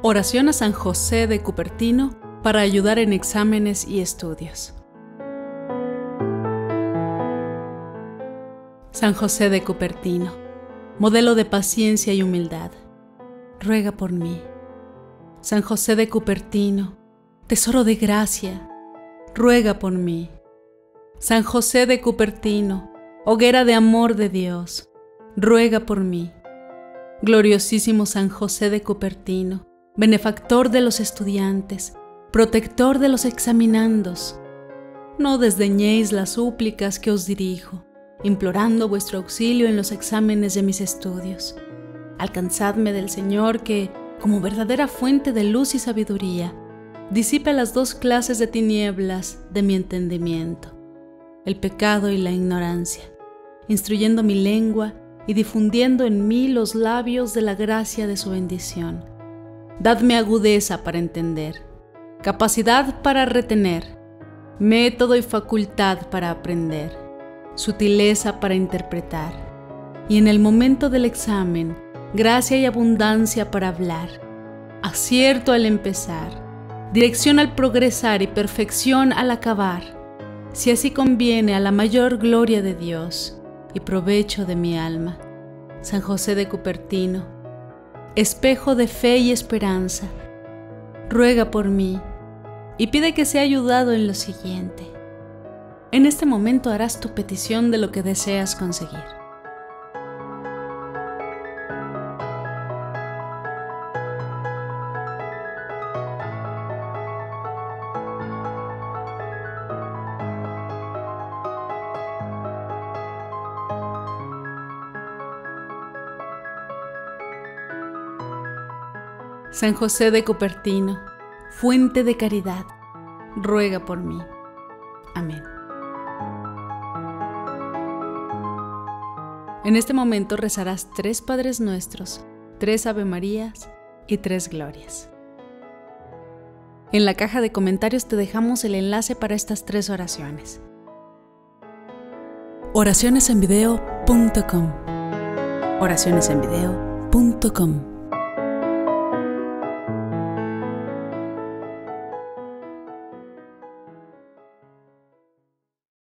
Oración a San José de Cupertino para ayudar en exámenes y estudios. San José de Cupertino, modelo de paciencia y humildad, ruega por mí. San José de Cupertino, tesoro de gracia, ruega por mí. San José de Cupertino, hoguera de amor de Dios, ruega por mí. Gloriosísimo San José de Cupertino, benefactor de los estudiantes, protector de los examinandos, no desdeñéis las súplicas que os dirijo, implorando vuestro auxilio en los exámenes de mis estudios. Alcanzadme del Señor que, como verdadera fuente de luz y sabiduría, disipe las dos clases de tinieblas de mi entendimiento, el pecado y la ignorancia, instruyendo mi lengua y difundiendo en mí los labios de la gracia de su bendición. Dadme agudeza para entender, capacidad para retener, método y facultad para aprender, sutileza para interpretar, y en el momento del examen, gracia y abundancia para hablar, acierto al empezar, dirección al progresar y perfección al acabar, si así conviene a la mayor gloria de Dios y provecho de mi alma. San José de Cupertino, espejo de fe y esperanza, ruega por mí y pide que sea ayudado en lo siguiente. En este momento harás tu petición de lo que deseas conseguir. San José de Cupertino, fuente de caridad, ruega por mí. Amén. En este momento rezarás tres Padres Nuestros, tres Ave Marías y tres Glorias. En la caja de comentarios te dejamos el enlace para estas tres oraciones. Oracionesenvideo.com Oracionesenvideo.com